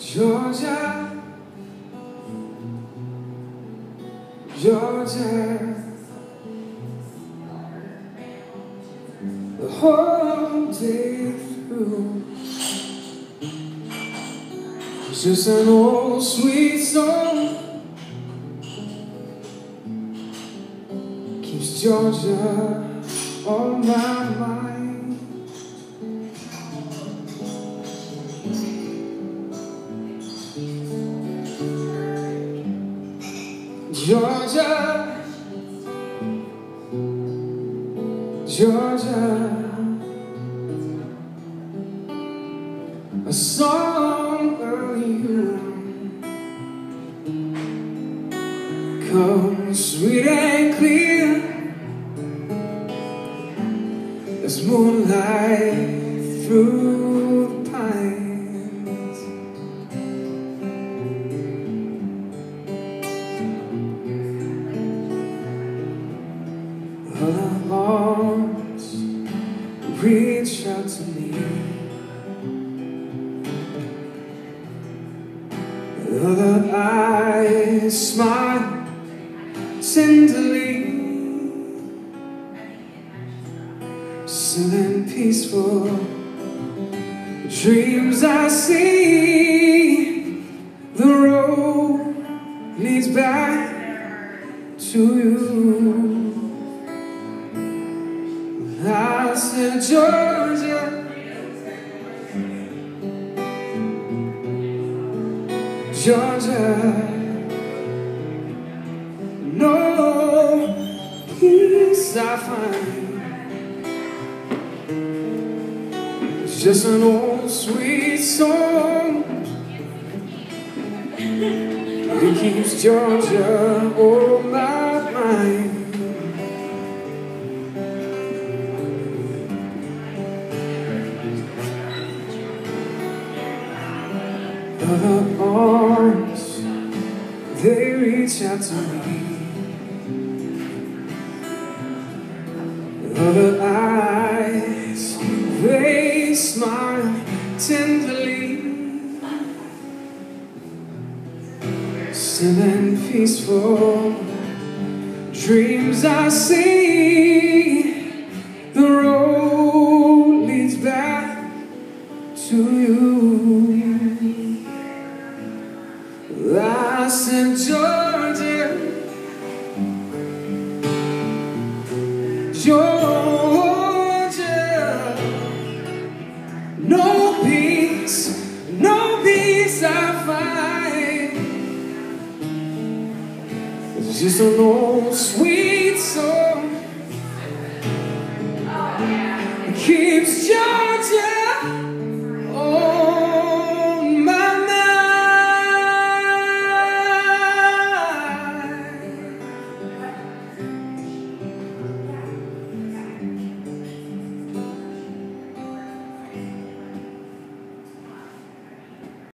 Georgia, Georgia, the whole day through. It's just an old sweet song. Keeps Georgia on my mind. Georgia, Georgia, a song of you comes sweet and clear as moonlight through Other eyes smile tenderly, still and peaceful. Dreams I see, the road leads back to you. I said, Georgia, no peace I find. It's just an old sweet song. It keeps Georgia on my mind. Arms, they reach out to me. Other eyes, they smile tenderly. Still and peaceful dreams I see. across in Jordan. Georgia, no peace, no peace I find. It's just an old sweet song. Oh, yeah. Keeps jumping.